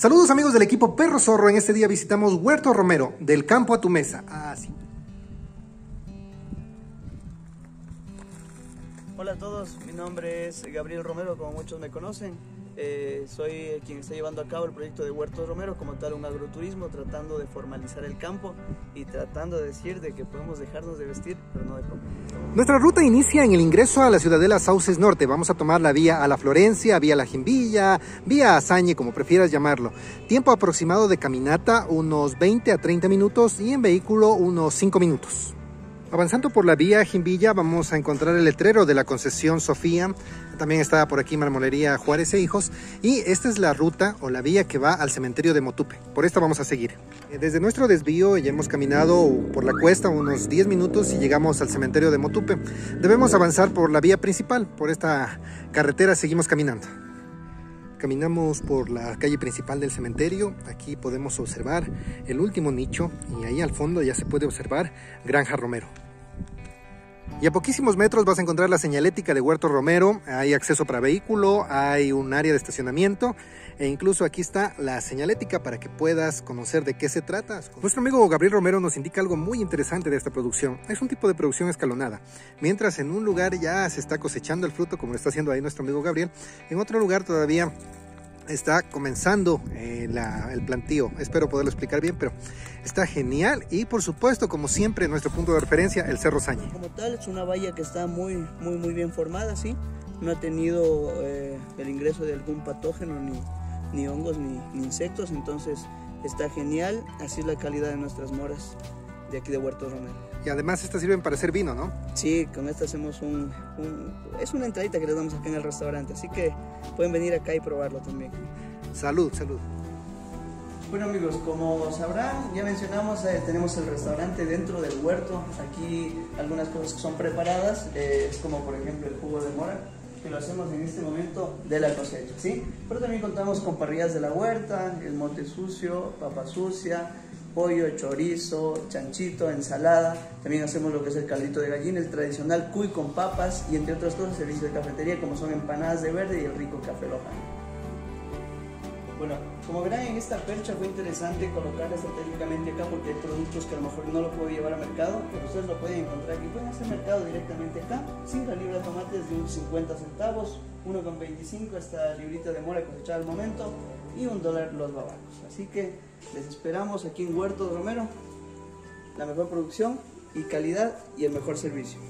Saludos amigos del equipo Perro Zorro. En este día visitamos Huerto Romero, del campo a tu mesa. Así. Hola a todos, mi nombre es Gabriel Romero, como muchos me conocen. Eh, soy quien está llevando a cabo el proyecto de Huertos Romero, como tal un agroturismo, tratando de formalizar el campo y tratando de decir de que podemos dejarnos de vestir, pero no de comer. Nuestra ruta inicia en el ingreso a la ciudadela Sauces Norte. Vamos a tomar la vía a la Florencia, vía la Jimbilla, vía Azañe, como prefieras llamarlo. Tiempo aproximado de caminata, unos 20 a 30 minutos y en vehículo unos 5 minutos. Avanzando por la vía Jimbilla vamos a encontrar el letrero de la concesión Sofía. También está por aquí Marmolería Juárez e Hijos. Y esta es la ruta o la vía que va al cementerio de Motupe. Por esta vamos a seguir. Eh, desde nuestro desvío ya hemos caminado por la cuesta unos 10 minutos y llegamos al cementerio de Motupe. Debemos avanzar por la vía principal. Por esta carretera seguimos caminando. Caminamos por la calle principal del cementerio. Aquí podemos observar el último nicho y ahí al fondo ya se puede observar Granja Romero. Y a poquísimos metros vas a encontrar la señalética de Huerto Romero. Hay acceso para vehículo, hay un área de estacionamiento e incluso aquí está la señalética para que puedas conocer de qué se trata. Nuestro amigo Gabriel Romero nos indica algo muy interesante de esta producción. Es un tipo de producción escalonada. Mientras en un lugar ya se está cosechando el fruto, como lo está haciendo ahí nuestro amigo Gabriel, en otro lugar todavía está comenzando eh, el plantío. Espero poderlo explicar bien, pero está genial. Y por supuesto, como siempre, nuestro punto de referencia, el Cerro Sañi. Como tal, es una valla que está muy, muy, muy bien formada, ¿sí? No ha tenido eh, el ingreso de algún patógeno, ni, ni hongos, ni, ni, insectos. Entonces está genial. Así es la calidad de nuestras moras de aquí de Huerto Romero. Y además estas sirven para hacer vino, ¿no? Sí, con esta hacemos un, Es una entradita que les damos acá en el restaurante, así que pueden venir acá y probarlo también. Salud, salud. Bueno amigos, como sabrán, ya mencionamos, eh, tenemos el restaurante dentro del huerto. Aquí algunas cosas que son preparadas, eh, es como por ejemplo el jugo de mora, que lo hacemos en este momento de la cosecha, ¿sí? Pero también contamos con parrillas de la huerta, el mote sucio, papa sucia, pollo, chorizo, chanchito, ensalada. También hacemos lo que es el caldito de gallina, el tradicional cuy con papas y entre otras cosas servicio de cafetería como son empanadas de verde y el rico café lojano. Bueno, como verán en esta percha fue interesante colocar estratégicamente acá porque hay productos que a lo mejor no lo puedo llevar al mercado, pero ustedes lo pueden encontrar aquí. Pueden hacer mercado directamente acá. 5 libras de tomates de unos 50 centavos, 1,25 esta librita de mora cosechada al momento y un dólar los babacos. Así que les esperamos aquí en Huerto Romero, la mejor producción y calidad y el mejor servicio.